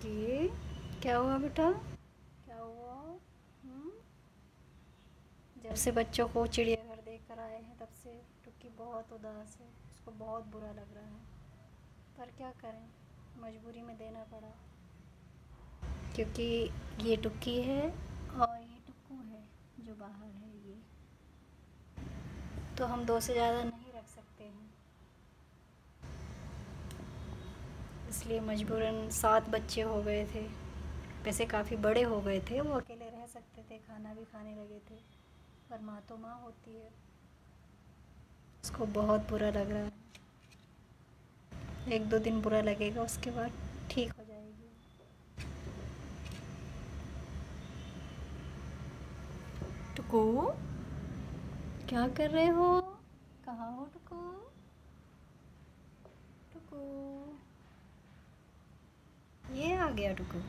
टुक्की क्या हुआ बेटा? क्या हुआ? हुँ? जब से बच्चों को चिड़ियाघर देख कर आए हैं तब से टुक्की बहुत उदास है उसको बहुत बुरा लग रहा है। पर क्या करें? मजबूरी में देना पड़ा। क्योंकि ये टुक्की है और ये टुक्कू है जो बाहर है ये। तो हम दो से ज़्यादा नहीं रख सकते हैं इसलिए मजबूरन सात बच्चे हो गए थे। वैसे काफ़ी बड़े हो गए थे। वो अकेले रह सकते थे, खाना भी खाने लगे थे। पर माँ तो माँ होती है। उसको बहुत बुरा लग रहा है। एक दो दिन बुरा लगेगा, उसके बाद ठीक हो जाएगी। टुकू, क्या कर रहे हो? कहाँ हो टुकू? टुकू ये आ गया टुकू